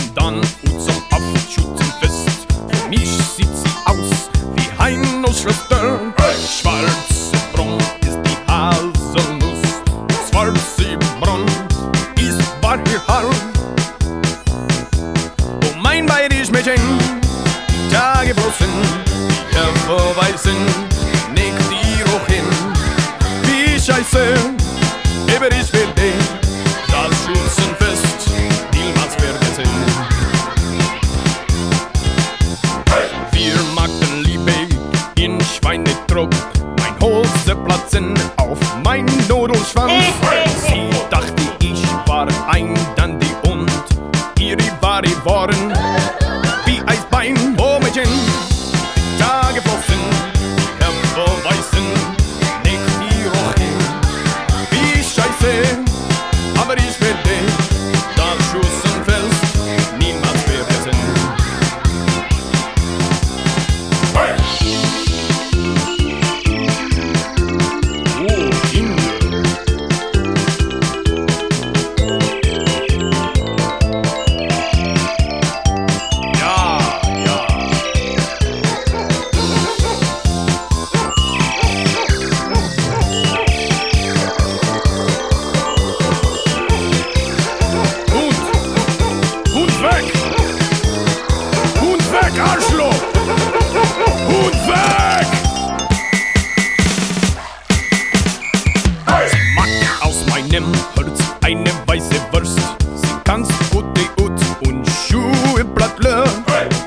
und dann und zum Abschützenfest. Für mich sieht sie aus wie Heinos Schwester. Schwarze Braun ist die Haselnuss. Schwarze Braun ist wahre Haar. Oh mein bayerisch Mädchen, Tage bloßen, die hervorweisen, nicht die hin. Wie scheiße, über ich will dich. Hose platzen auf mein Nudelschwanz. Sie dachte, ich war ein Dandy und ihre Ware waren wie Eisbein. Die Tage flossen, hervorweisen, nicht Hund weg! Hund weg, Arschloch! Hund weg! Sie macht aus meinem Herz eine weiße Wurst. Sie tanzt gute Ut und Schuhe blattle.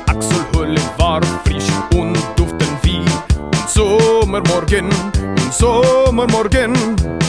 Achselhöhle war frisch und duften wie ein Sommermorgen, ein Sommermorgen.